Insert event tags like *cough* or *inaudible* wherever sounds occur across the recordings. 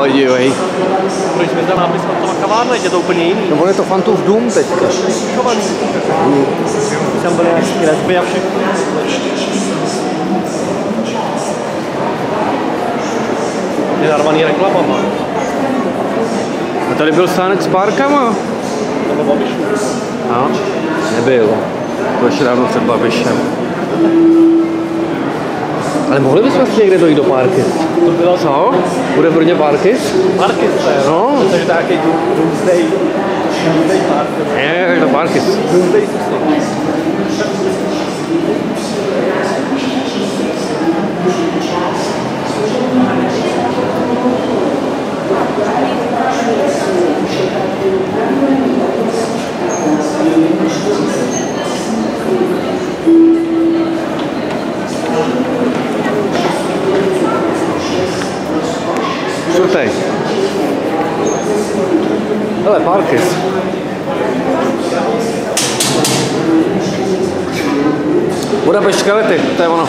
Podívej. Proč jsme tam nápis Fantova kavárna, je to úplně jiný. No on je to Fantův dům teďka. Schovaný. Už tam byly nějaký rezby a všechno. Je narvaný reklamama. A tady byl stánek s párkama. Nebo Babišů. No, nebyl. To ještě dávno před Babišem. Ale mohli bychom si někde dojít do párky. To bylo Co? Bude v Brně párky? Parkiste, No. To je nějaký Doomsday. Doomsday Park. Ne, do párky. Doomsday Susy. Čtvrtý. Hele, Parkis. Budapešť Kalety, to je ono.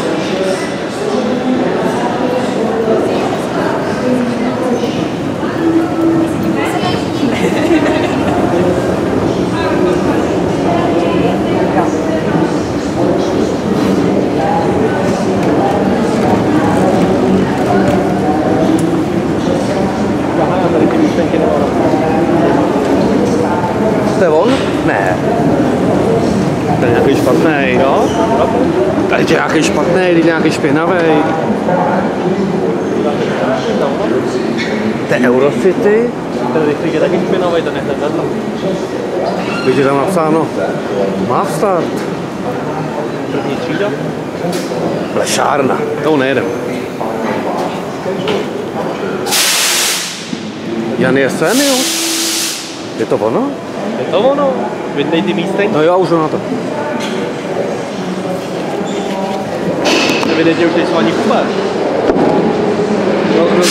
Aha, *laughs* To je on? Ne. To je nějaký špatný. Jo? Tady je nějaký špatný, je nějaký špinavý. To je Eurocity. Ten rychlík je taky špinavý, ten je hned vedle. Je tam napsáno má start. První třída. Lešárna. To nejedem. Jan Jesenius. Je to ono? Je to ono? Vidnej ty místenky. No jo, už na to. Nevidět, že už nejsou ani. No, no,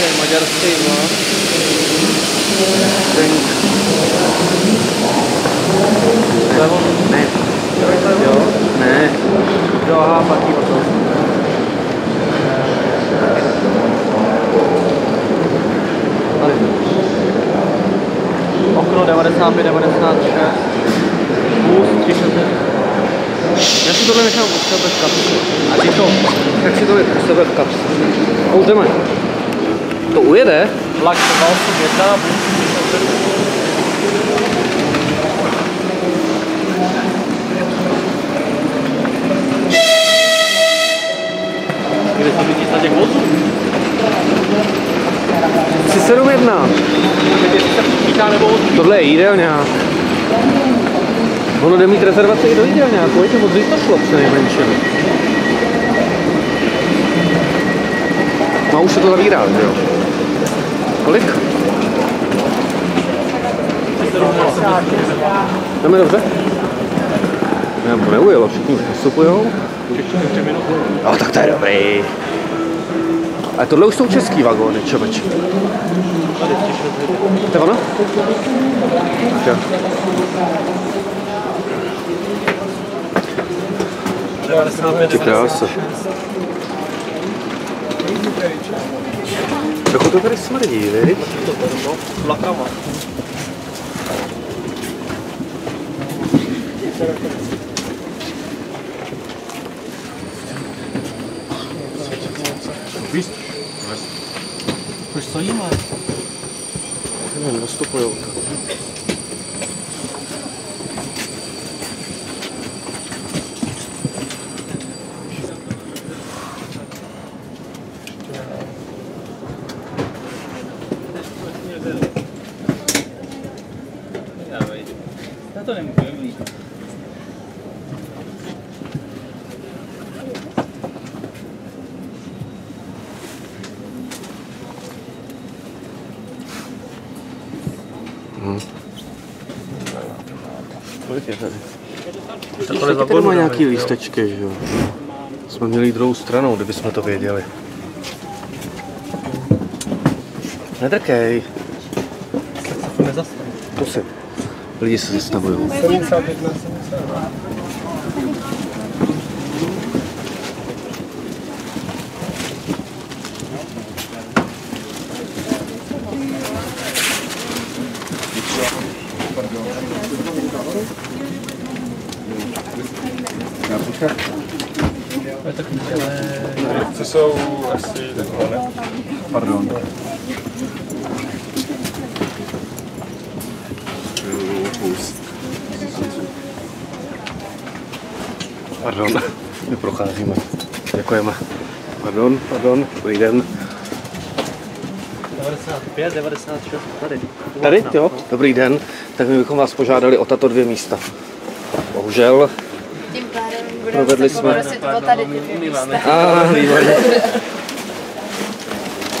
je maďarský, no. To je ono. ne. Jo? Ne. Jo, aha, platí o tom. Tady. Okno 95, 96. Vůz 34. Já si tohle nechám u sebe v kapse. A ty to, tak si to u sebe v kapse. A už jdeme. To ujede? Vlak 281, vůz 37. Kde jsou lidi na těch vozů? 371. Teď jestli se počítá nebo vozů. Tohle je jídelňák. Ono jde mít rezervaci i do jídelňáku, je to 200 šlo při nejmenším. No už se to zavírá, že jo? Kolik? Jdeme dobře? Nebo neujelo, všichni už postupujou. No tak to je dobrý. Ale tohle už jsou český vagóny, čověče. To je ono? Jo. 95, Ty krása. Trochu to tady smrdí, viď? Vlakama. Proč stojíme? Nevím, nastupujou. Já to nemůžu mít. Kolik je tady? Takhle tady má nějaký lístečky, že jo? Jsme měli druhou stranou, kdybychom to věděli. Nedrkej, To nezastaví. to si. Lidi se zastavují. 71, 72. jsou asi takové, ne? Pardon. Pardon, *laughs* my procházíme. Děkujeme. Pardon, pardon, dobrý den. 95, 96, tady. Tady, jo? Dobrý den. Tak my bychom vás požádali o tato dvě místa. Bohužel. Provedli jsme-. A, výborně.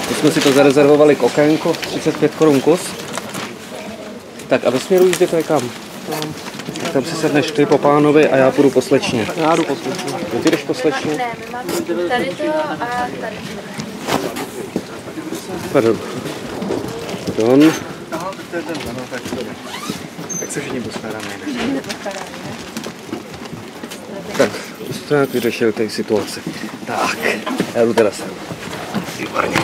My jsme si to zarezervovali k okénko, 35 korun kus. Tak a ve směru jížděte kam? Tam si sedneš ty po pánovi a já půjdu poslečně. Já jdu poslední. Ty jdeš poslečně? Ne, my máme tady to a tady. Pardon. Pardon. Tak se všichni postaráme. Tak, už to nějak vyřešili tady situaci. Tak, já jdu teda sem. Výborně.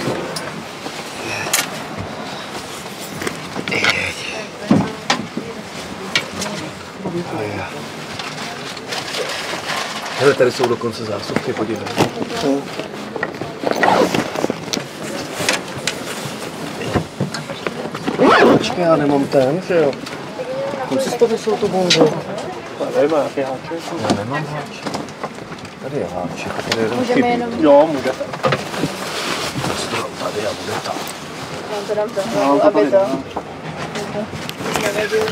Hele, tady jsou dokonce zásuvky, podívej. Počkej, já nemám ten, že jo? Kam si pověsil tu bombu? Tady má nějaký háček. Já nemám háček. Tady je háček, tady je jeden Můžeme chybí. jenom, Jo, může. Strom tady a bude tam. já to dám hlavu, aby to nevadilo.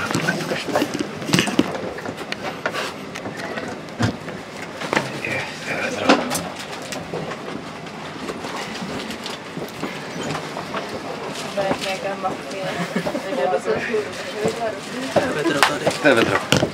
To je tady. To je vedro.